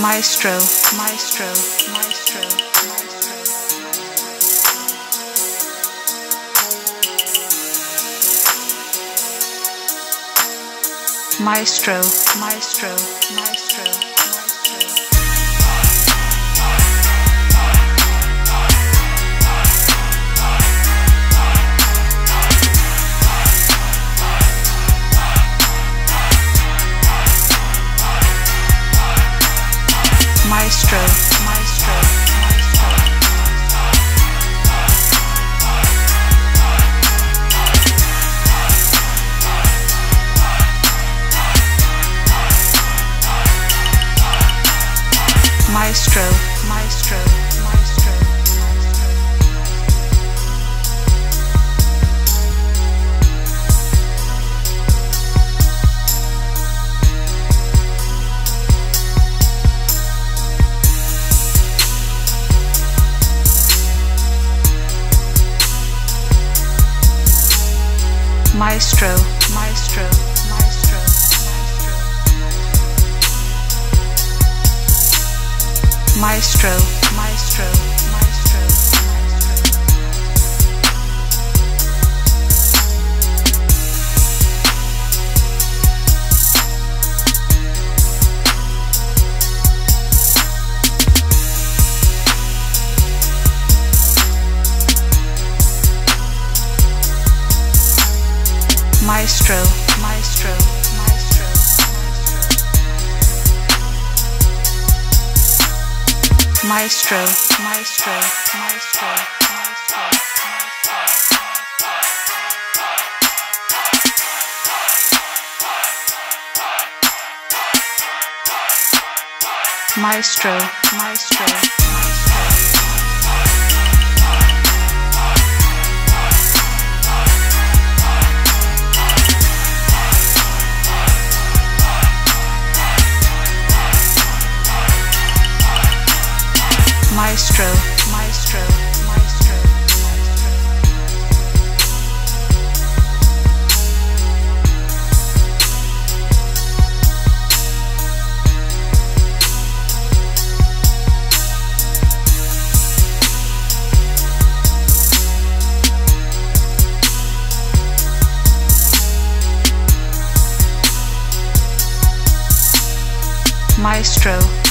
Maestro, Maestro, Maestro, Maestro, Maestro, Maestro, Maestro. Maestro, Maestro, Maestro. Maestro, Maestro, Maestro, Maestro, Maestro, Maestro, Maestro, Maestro. Maestro, maestro, maestro, maestro, maestro, maestro. maestro. Maestro, Maestro, Maestro, Maestro.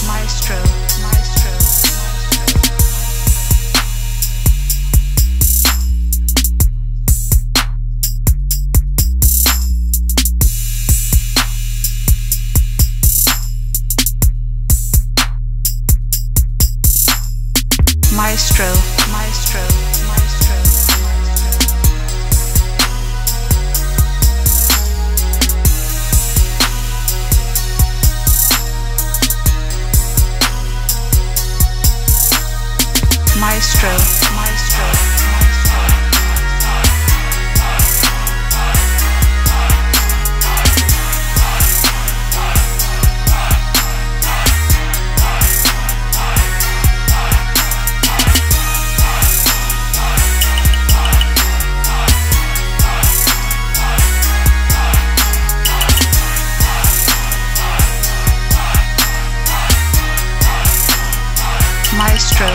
Maestro, Maestro, Maestro,